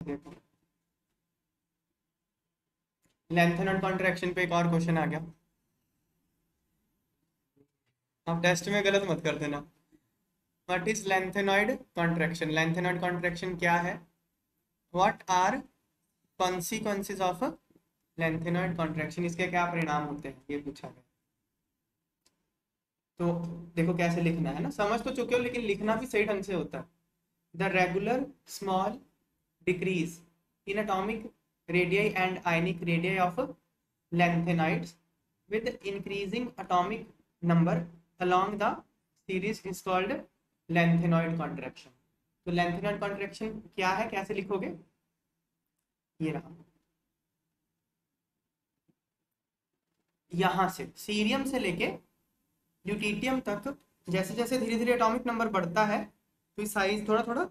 देखो lanthanoid contraction पे एक और क्वेश्चन आ गया। आप टेस्ट में गलत मत कर देना। What is lanthanoid contraction lanthanoid contraction क्या है? What are consequences of lanthanoid contraction इसके क्या परिणाम होते हैं? ये पूछा गया। तो देखो कैसे लिखना है ना। समझ तो चुके हो, लेकिन लिखना भी सही ढंग से होता है। The regular small decrease in atomic radii and ionic radii of lanthanides with increasing atomic number along the series is called lengthenoid contraction तो lengthenoid contraction क्या है कैसे लिखोगे ये रहा यहाँ से सीरियम से लेके ल्यूटीटियम तक जैसे जैसे धीरे धीरे एटॉमिक नंबर बढ़ता है तो साइज़ थोड़ा थोड़ा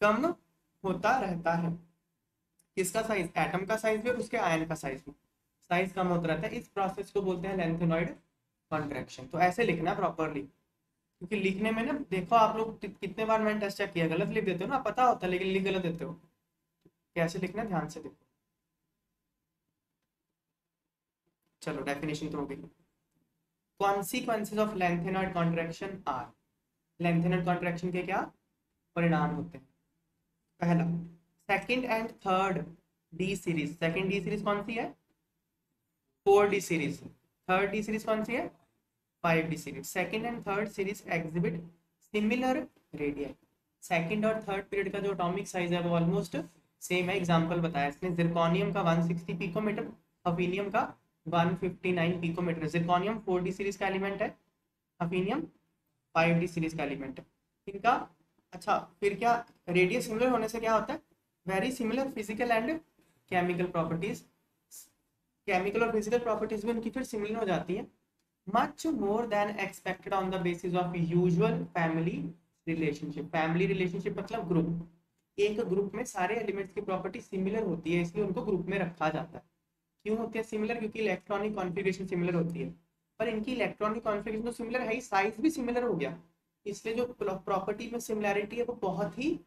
कम होता रहता है। किसका साइज़ एटम का साइज़ भी और उसके आयन का साइज़ भी। साइज़ कम होता रहता है। इस प्रोसेस को बोलते हैं लेंथेनॉइड कॉन्ट्रैक्शन तो ऐसे लिखना प्रॉपरली क्योंकि लिखने में ना, देखो आप लोग कितने बार मैंने टेस्ट चेक किया? गलत लिख देते हो ना? पता होता है, लेकिन लिख गलत देते हो। कैसे लिखना? ध्यान से देखो। चलो डेफिनेशन तो हो गई। Of lanthanoid contraction are lanthanoid contraction के क्या परिणाम होते हैं? पहला second and third d series second d series कौन सी है? Four d series third d series कौन सी है? Five d series second and third series exhibit similar radial second और थर्ड पीरियड का जो अटोमिक साइज़ है, वो ऑलमोस्ट सेम है। एग्जांपल बताया इसने। जिरकोनियम का 160 पिकोमीटर अफीनियम का 159 पिकोमीटर जिरकोनियम 4 डी सीरीज़ का एलिमेंट है अफीनियम 5 डी सीरीज़ का एलिमेंट है। इनका अच्छा फिर क्या रेडियस सिमिलर होने से क्या होता है? Very similar physical and chemical properties chemical और फ़िज़िकल प्रॉपर्टीज़ भी उनकी फिर सिमिलर हो जाती है। Much more than expected on the basis of usual family relationship family relationship मतलब ग्रुप एक ग्रुप में सारे एलिमेंट्स की प्रॉपर्टी सिमिलर होती है, इसलिए उनको ग्रुप में रखा जाता है। क्यों होती है सिमिलर क्योंकि इलेक्ट्रॉनिक कॉन्फ़िगरेशन सिमिलर होती है। पर इनकी इलेक्ट्रॉनिक कॉन्फ़िगरेशन तो सिमिलर है ही साइज़ भी सिमिलर हो गया। इसलिए जो प्रॉपर्टी में सिमिलैरिटी है, वो बहुत ही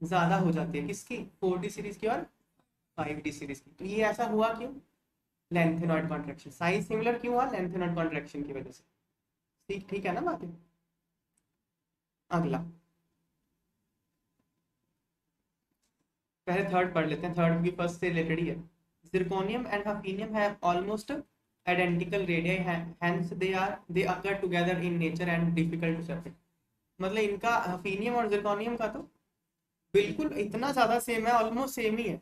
ज़्यादा हो जाती है। किसकी? फोर डी सीरीज़ की और फाइव डी सीरीज़ की। तो ये ऐसा हुआ क्यों लेंथेनॉइड कॉन्ट्रेक्शन साइज़ सिमिलर क्यों हुआ? लेंथेनॉइड कॉन्ट्रेक्शन की वजह से। ठीक ठीक है ना बात? अगला। पहले थर्ड पढ़ लेते हैं। थर्ड की फ़र्स्ट से रिलेटेड ही है। zirconium and hafnium have almost identical radii, hence they are, they occur together in nature and difficult to separate मतलब इनका हफीनियम और जिरकोनियम का तो बिल्कुल इतना ज़्यादा सेम है ऑलमोस्ट सेम ही है।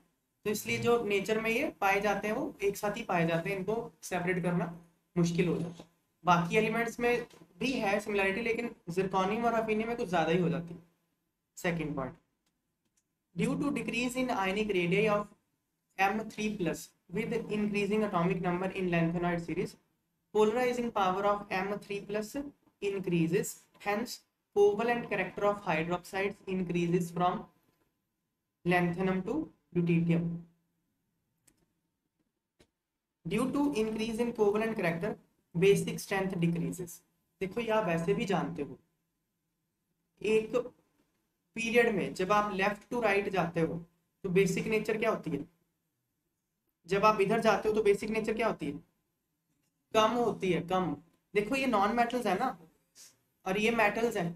तो इसलिए जो नेचर में ये पाए जाते हैं, वो एक साथ ही पाए जाते हैं, इनको सेपरेट करना मुश्किल हो जाता है। बाकी एलिमेंट्स में भी है सिमिलरिटी लेकिन जिरकॉनियम और अफीनियम में कुछ ज़्यादा ही हो जाती है। Second point due to decrease in ionic radii of M three plus with increasing atomic number in lanthanide series, polarizing power of m3 plus increases, hence covalent character of hydroxides increases from lanthanum to lutetium. Due to increase in covalent character, basic strength decreases. देखो ये आप वैसे भी जानते हो एक period में जब आप लेफ़्ट टू राइट जाते हो तो बेसिक नेचर क्या होती है जब आप इधर जाते हो तो बेसिक नेचर क्या होती है कम होती है कम देखो ये नॉन मेटल्स है ना और ये मेटल्स है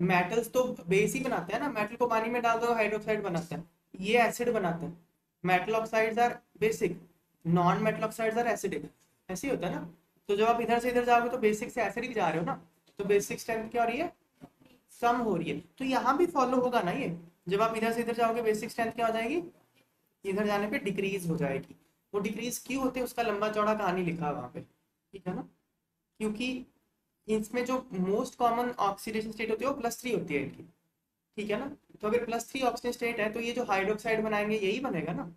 मेटल्स तो बेस ही बनाते हैं ना मेटल को पानी में डाल दो हाइड्रोक्साइड बनाते हैं। ये एसिड बनाते हैं। Metal oxides are basic non metal oxides are acidic ऐसे ही होता है ना? तो जब आप इधर से इधर जाओगे तो बेसिक से एसिडिक जा रहे हो ना? तो बेसिक स्ट्रेंथ क्या हो रही है? कम हो रही है। तो यहाँ भी फॉलो होगा ना ये? जब आप इधर से इधर जाओगे बेसिक स्ट्रेंथ क्या हो जाएगी? इधर जाने पे डिक्रीज हो जाएगी। वो डिक्रीज क्यों होते है? उसका लंबा चौड़ा कहानी लिखा है वहाँ पे। ठीक है ना? क्योंकि इसमें जो मोस्ट कॉमन ऑक्सीडेशन स्टेट होती है, वो प्लस थ्री होती है इनकी। ठीक है ना? तो अगर प्लस थ्री ऑक्सीजन स्टेट है तो ये जो हाइड्रोक्साइड बनाएँगे, यही बनेगा ना?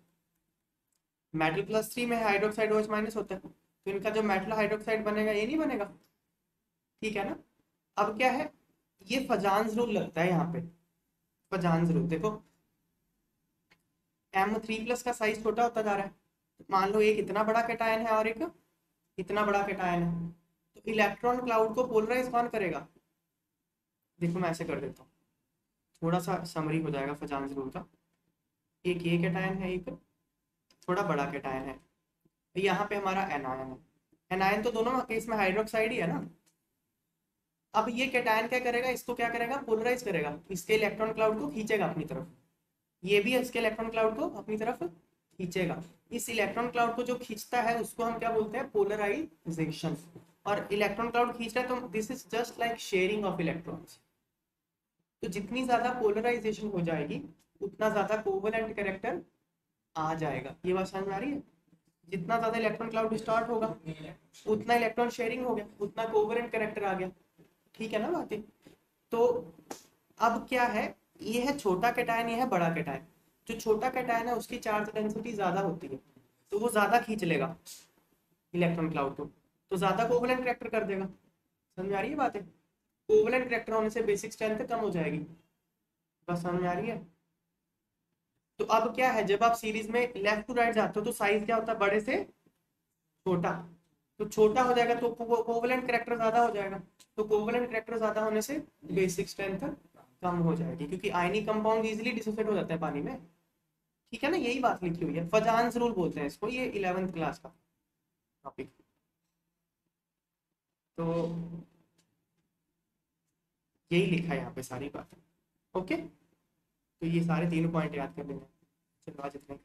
मेटल प्लस थ्री में हाइड्रोक्साइड ओएच माइनस होता है। तो इनका जो मेटल हाइड्रोक्साइड बनेगा, ये नहीं बनेगा? ठीक है ना? अब क्या है? ये फजान रूल लगता है यहाँ पे। फजान रूल देखो एम थ्री प्लस का साइज़ छोटा होता जा रहा है। मान लो एक इतना बड़ा कैटायन है और एक इतना बड़ा कैटायन है। तो इलेक्ट्रॉन क्लाउड को पोलराइज कौन करेगा। देखो, मैं ऐसे कर देता हूँ। थोड़ा सा समरी हो जाएगा फजान ज़रूर का एक ये कैटायन है, एक थोड़ा बड़ा कैटायन है। यहाँ पे हमारा एनायन है। एनायन तो दोनों केस में हाइड्रोक्साइड ही है ना। अब ये कैटायन क्या करेगा? इसको क्या करेगा? पोलराइज करेगा। इसके इलेक्ट्रॉन क्लाउड को खींचेगा अपनी तरफ़। ये भी इसके इलेक्ट्रॉन क्लाउड को अपनी तरफ़ खींचेगा। इस इलेक्ट्रॉन क्लाउड को जो खींचता है, उसको हम क्या बोलते हैं? पोलराइजेशन और इलेक्ट्रॉन क्लाउड खींच रहा है तो this is just like sharing of electrons तो जितनी ज़्यादा पोलराइजेशन हो जाएगी, उतना ज़्यादा कोवलेंट करेक्टर आ जाएगा। ये बात समझ आ रही है? जितना ज़्यादा इलेक्ट्रॉन क्लाउड स्टार्ट होगा, उतना इलेक्ट्रॉन शेयरिंग हो गया, उतना कोवलेंट करेक्टर आ गया। ठीक है ना बातें? तो अब क्या है? ये है छोटा कैटायन ये है बड़ा कैटायन जो छोटा कैटायन है, उसकी चार्ज डेंसिटी ज़्यादा होती है तो वो ज़्यादा खींच लेगा इलेक्ट्रॉन क्लाउड को। तो ज़्यादा कोवलेंट करेक्टर कर देगा। समझ आ रही है बातें? कोवलेंट करेक्टर होने से बेसिक स्ट्रेंथ कम हो जाएगी। बस समझ आ रही है? तो अब क्या है? जब आप सीरीज़ में लेफ़्ट टू राइट जाते हो तो साइज़ क्या होता है? बड़े से छोटा। तो छोटा हो जाएगा तो कोवलेंट करेक्टर ज़्यादा हो जाएगा। तो कोवलेंट करेक्टर ज़्यादा होने से बेसिक स्ट्रेंथ कम हो जाएगी, क्योंकि आयनिक कंपाउंड इजिली डिसोसिएट हो जाता है पानी में। ठीक है ना? यही बात लिखी हुई है। फजान्स रूल बोलते हैं इसको। ये इलेवेंथ क्लास का टॉपिक तो यही लिखा है यहाँ पे सारी बात। ओके तो ये सारे तीनों पॉइंट याद कर लेना चलो आज इतना